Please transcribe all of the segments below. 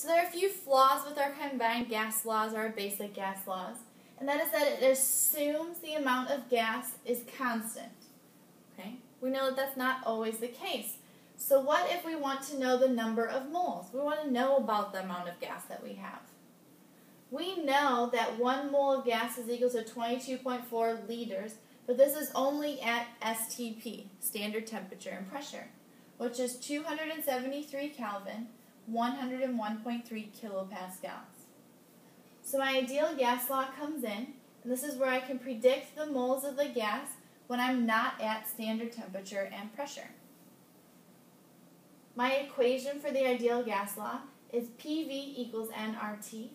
So there are a few flaws with our combined gas laws, or our basic gas laws, and that is that it assumes the amount of gas is constant. Okay? We know that that's not always the case. So what if we want to know the number of moles? We want to know about the amount of gas that we have. We know that one mole of gas is equal to 22.4 liters, but this is only at STP, standard temperature and pressure, which is 273 Kelvin, 101.3 kilopascals. So my ideal gas law comes in, and this is where I can predict the moles of the gas when I'm not at standard temperature and pressure. My equation for the ideal gas law is PV equals nRT,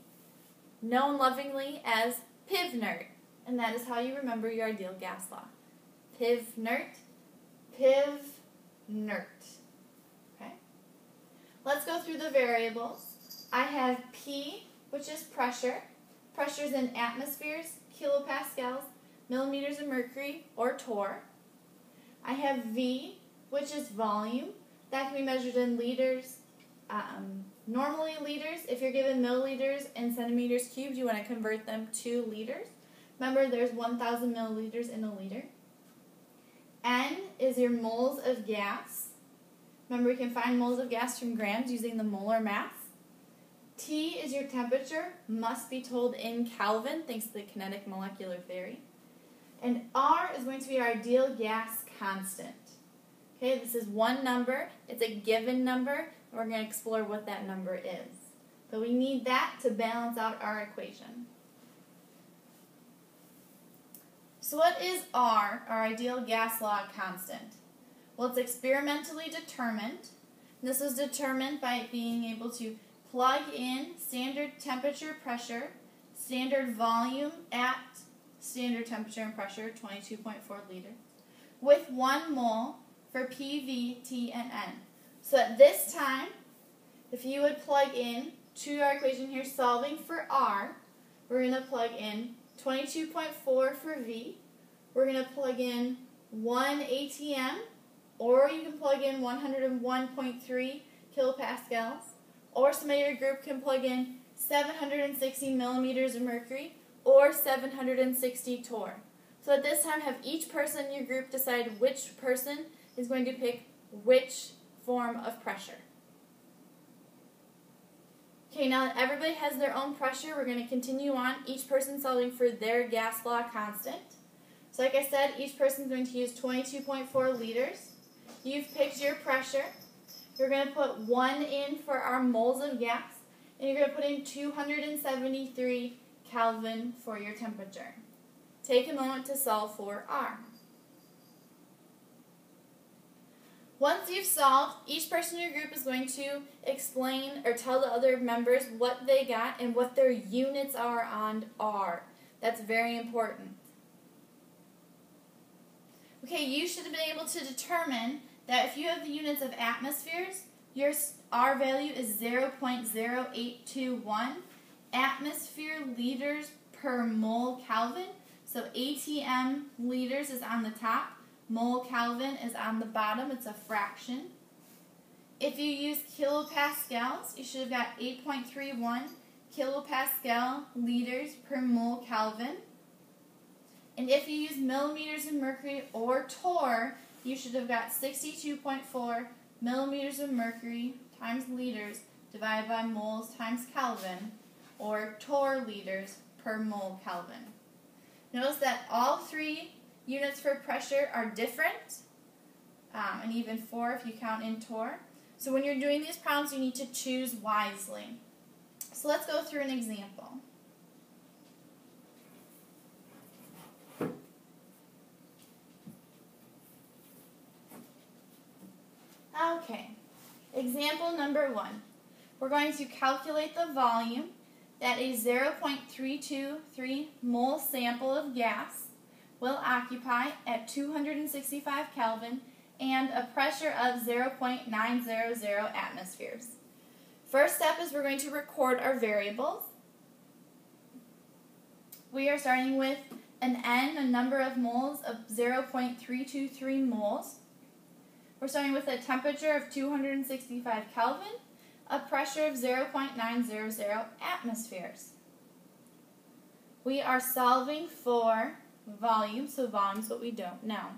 known lovingly as PIV and that is how you remember your ideal gas law. PIV nert, PIV nert. Okay? Let's go through the variables. I have P, which is pressure. Pressure is in atmospheres, kilopascals, millimeters of mercury, or torr. I have V, which is volume. That can be measured in liters. Um, normally liters, if you're given milliliters and centimeters cubed, you want to convert them to liters. Remember, there's 1,000 milliliters in a liter. N is your moles of gas. Remember, we can find moles of gas from grams using the molar mass. T is your temperature, must be told in Kelvin, thanks to the kinetic molecular theory. And R is going to be our ideal gas constant. Okay, this is one number, it's a given number, and we're going to explore what that number is. But we need that to balance out our equation. So what is R, our ideal gas law constant? Well, it's experimentally determined. This was determined by being able to plug in standard temperature, pressure, standard volume at standard temperature and pressure, 22.4 liters, with one mole for PV, T, and N. So at this time, if you would plug in to our equation here, solving for R, we're going to plug in 22.4 for V. We're going to plug in 1 ATM, or you can plug in 101.3 kilopascals, or some in your group can plug in 760 millimeters of mercury, or 760 torr. So at this time, have each person in your group decide which person is going to pick which form of pressure. Okay, now that everybody has their own pressure, we're going to continue on, each person solving for their gas law constant. So like I said, each person is going to use 22.4 liters. You've picked your pressure. You're going to put 1 in for our moles of gas, and you're going to put in 273 Kelvin for your temperature. Take a moment to solve for R. Once you've solved, each person in your group is going to explain or tell the other members what they got and what their units are on R. That's very important. Okay, you should have been able to determine that if you have the units of atmospheres, your R value is 0.0821 atmosphere liters per mole Kelvin. So ATM liters is on the top, Mole Kelvin is on the bottom, it's a fraction. If you use kilopascals, you should have got 8.31 kilopascal liters per mole Kelvin. And if you use millimeters of mercury or torr, you should have got 62.4 millimeters of mercury times liters divided by moles times Kelvin, or torr liters per mole Kelvin. Notice that all three units for pressure are different, um, and even four if you count in torr. So when you're doing these problems, you need to choose wisely. So let's go through an example. Okay, example number one. We're going to calculate the volume that a 0.323 mole sample of gas will occupy at 265 Kelvin and a pressure of 0.900 atmospheres. First step is we're going to record our variables. We are starting with an N, a number of moles of 0.323 moles. We're starting with a temperature of 265 Kelvin, a pressure of 0.900 atmospheres. We are solving for volume, so volume is what we don't know.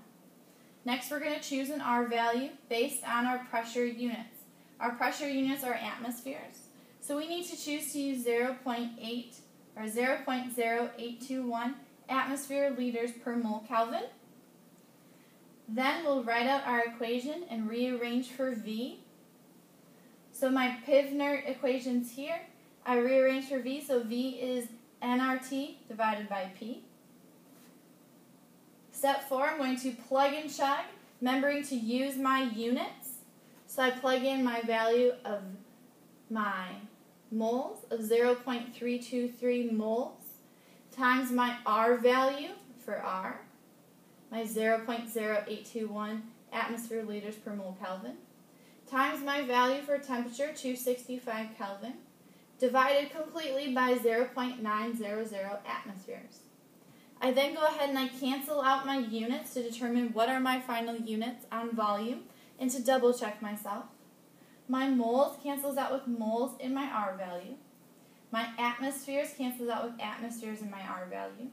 Next, we're going to choose an R value based on our pressure units. Our pressure units are atmospheres, so we need to choose to use 0.8 or 0.0821 atmosphere liters per mole Kelvin. Then we'll write out our equation and rearrange for V. So my PIV equation's here. I rearrange for V, so V is nRT divided by P. Step four, I'm going to plug and chug, remembering to use my units. So I plug in my value of my moles of 0.323 moles times my R value for R, my 0.0821 atmosphere liters per mole Kelvin, times my value for temperature, 265 Kelvin, divided completely by 0.900 atmospheres. I then go ahead and I cancel out my units to determine what are my final units on volume and to double check myself. My moles cancels out with moles in my R value. My atmospheres cancels out with atmospheres in my R value.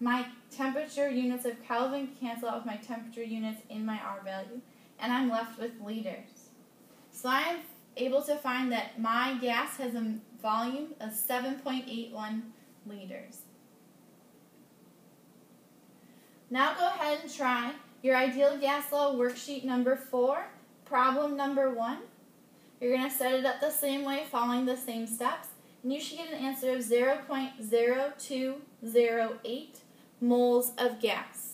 My temperature units of Kelvin cancel out with my temperature units in my R value. And I'm left with liters. So I'm able to find that my gas has a volume of 7.81 liters. Now go ahead and try your ideal gas law worksheet number four, problem number one. You're going to set it up the same way, following the same steps, and you should get an answer of 0.0208 moles of gas.